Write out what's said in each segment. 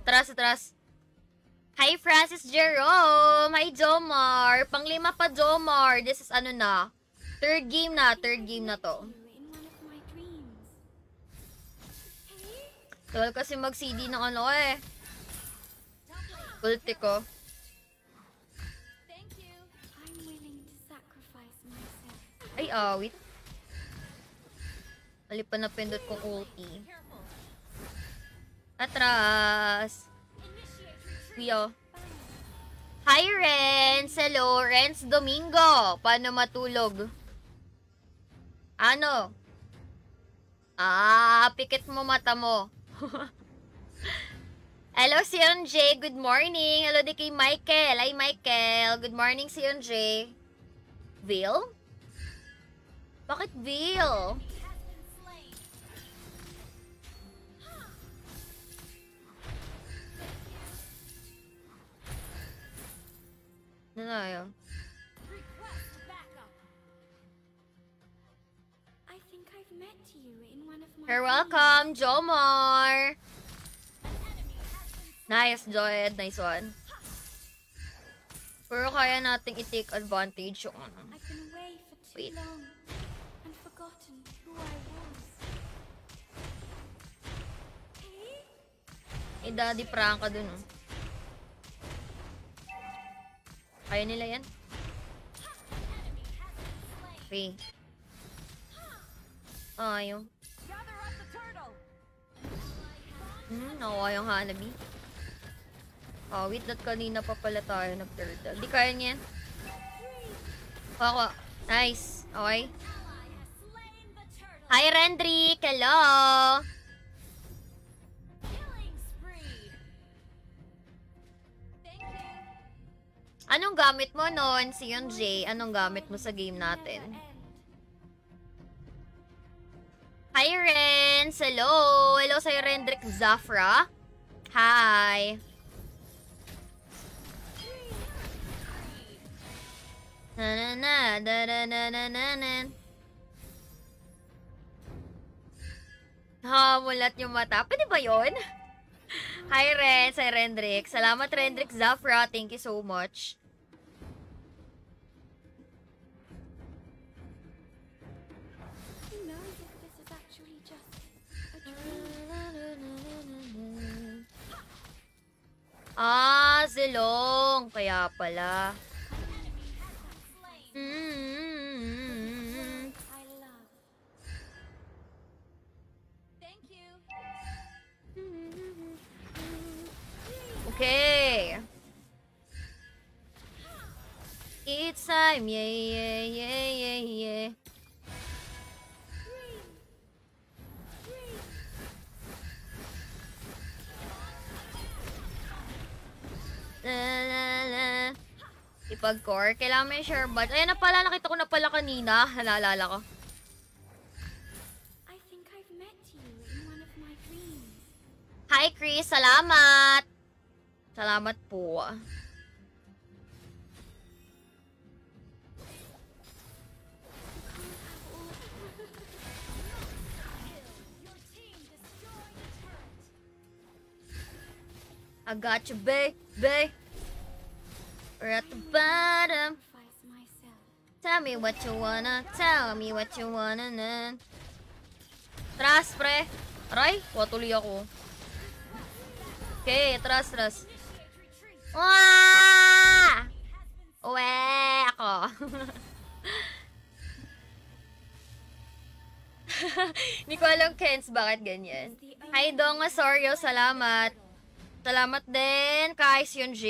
Tras, tras. Hi, Francis Jerome! Hi, Jomar! Panglima pa, Jomar! This is ano na? Third game na. Third game na to. Tawal kasi mag-CD ng ano eh. Ulti ko. Thank you. I'm willing to sacrifice myself. Ay, awit. Mali pa na pindot kong ulti. Atras. Kuya. Hi, Renz! Hello, Renz Domingo. Paano matulog? Ano? Ah, pikit mo mata mo. Hello, si J. Good morning. Hello di Michael. Hi, Michael. Good morning, si J. Will? Bakit Will? Ano na yun? You're welcome, Jomar. Nice, Joed. Nice one. Pero kaya nating i-take advantage yung ano. Wait. Eh, daddy prank ka dun, oh. Kaya nila yan? Okay. Ayaw. Hmm, nakuha yung Hanabi. Oh, wait, that kanina pa pala tayo nag-turtle. Di kaya niya yan. Kuha, Nice. Okay. Hi, Rendrick! Hello! Anong gamit mo noon, si J? Anong gamit mo sa game natin? Hi, Renz! Hello! Hello sa'yo, Rendrick Zafra. Hi! Na na na, da na na na na. Hamulat yung mata. Pwede ba yun? Hi, Renz. Hi, Rendrick. Salamat, Rendrick Zafra. Thank you so much. Ah, Zilong. Kaya pala. It's time, yeah, yeah, yeah, yeah, yeah. La, la, la. Ipag-core. Kailangan may share badge. Ayan na pala, nakita ko na pala kanina. Nalala ko. I think I've met you in one of my dreams. Hi, Chris. Salamat. Salamat po. I got you, babe. We're at the bottom. Tell me what you wanna, tell me what you wanna know. Tras, pre. Aray, watuloy ako. Okay, tras, tras. Wah! Uwe, ako. Hindi ko alam, Kens, bakit ganyan. Hi, Dong Osorio, salamat. Salamat din guys yun J.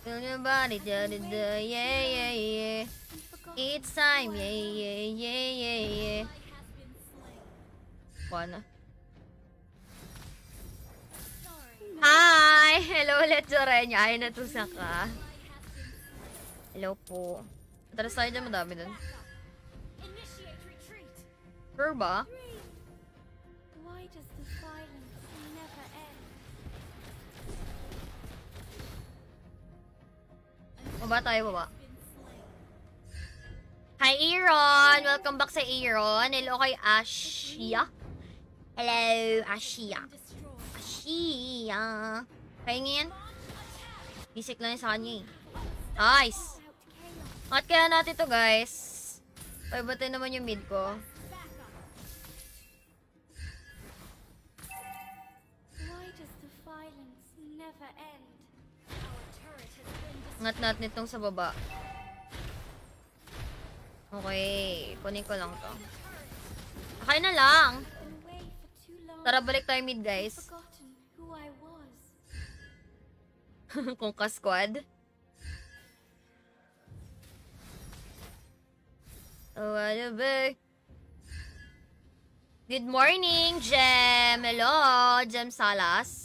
Feel your body, da da da, yeah yeah yeah. It's time, yeah yeah yeah yeah yeah. One. Hello ulit, Jorenya. Ay, natusa ka. Hello po. Atras tayo dyan, madami dun. Sure ba? Baba tayo, baba. Hi, Aaron! Welcome back sa Aaron. Hello kay Ashia. Hello, Ashia. Ashia. Kaya ngayon? Basic lang yun sa kanya eh. Nice! At kaya natin to guys. Ay, batay naman yung mid ko. Why does the violence never end? Our turret has been Ngat natin itong sa baba. Okay, kunin ko lang to. Okay na lang. Tara, balik tayo mid guys. Kung ka-squad. Oh, ano? Good morning, Jem! Hello, Jem Salas.